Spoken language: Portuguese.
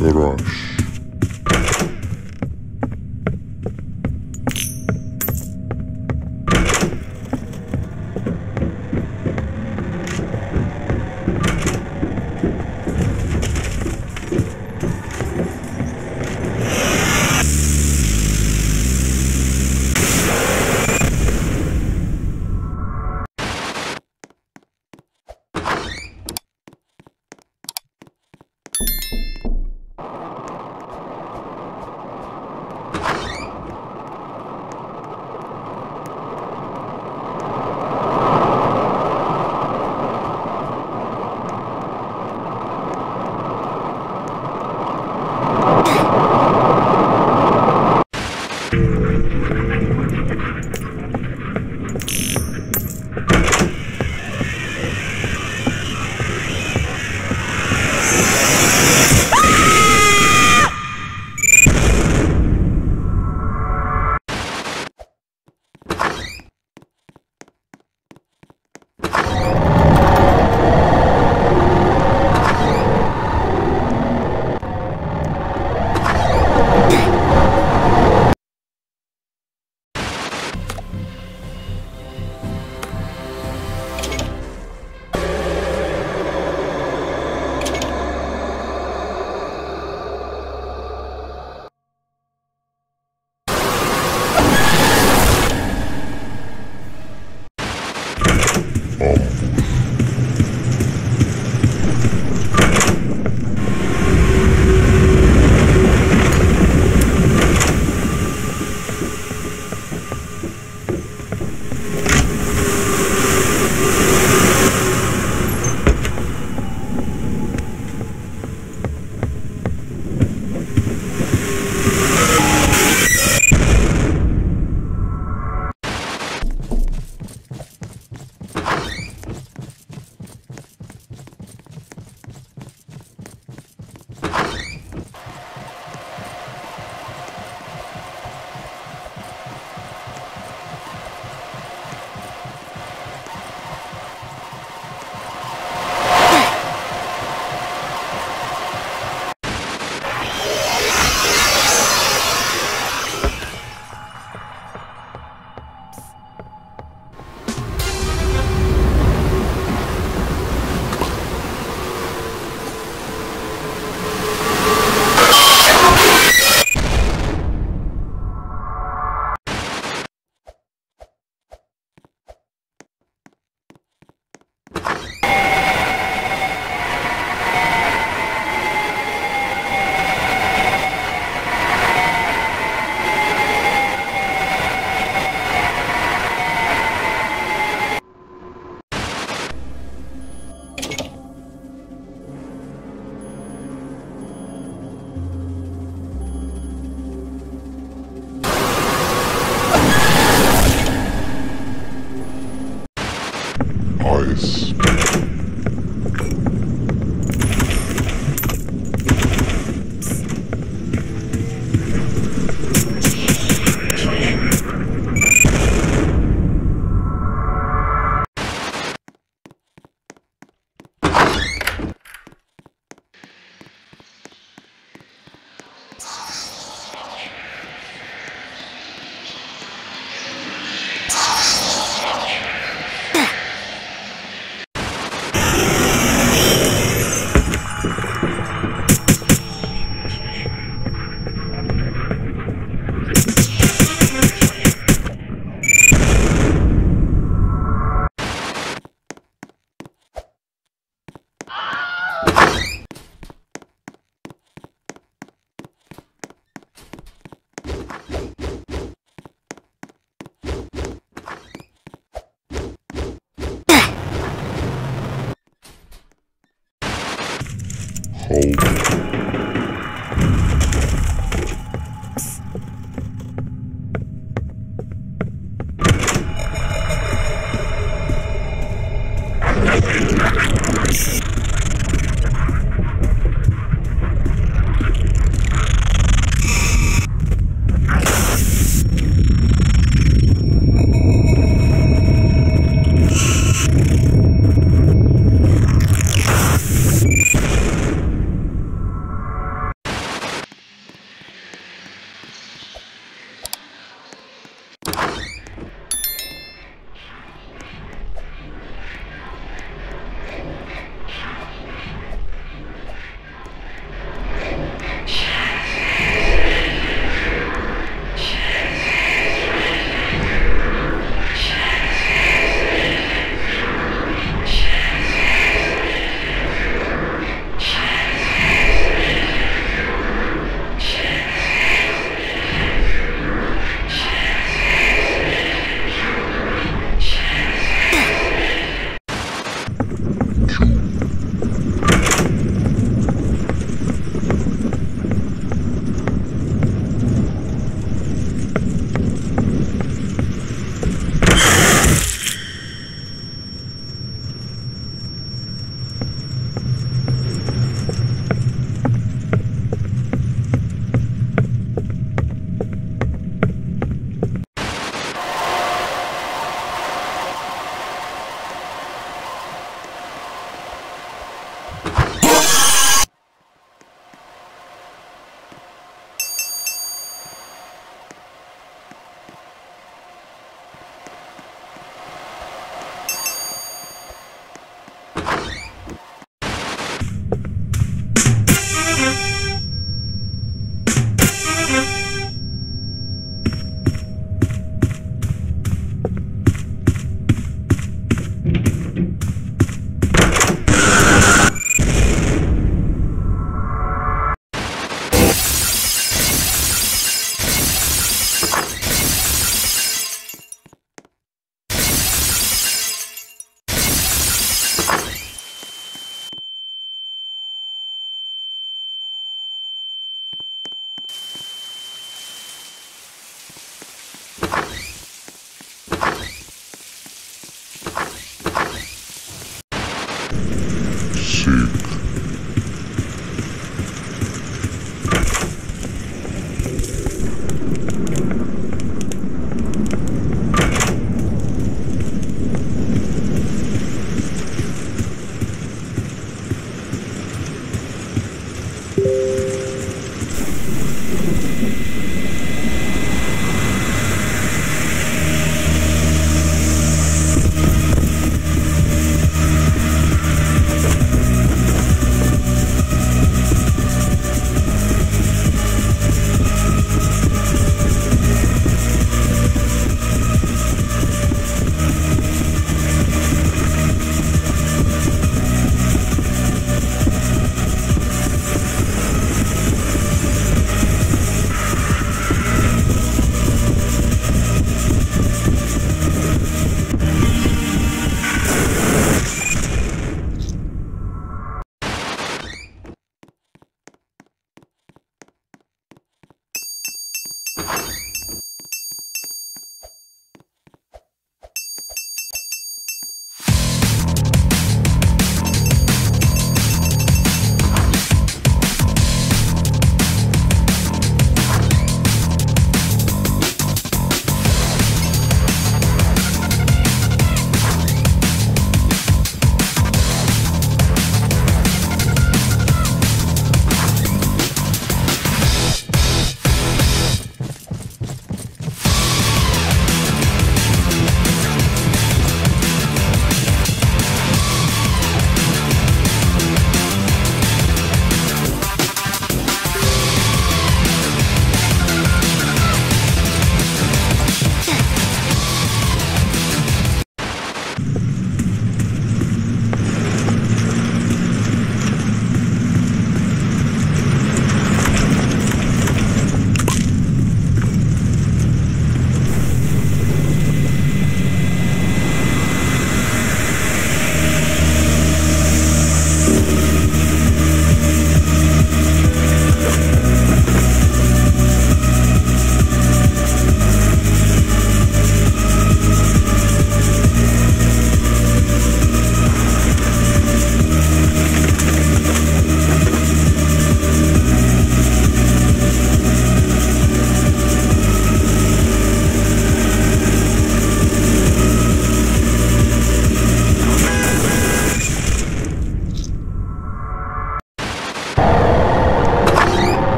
Orochi.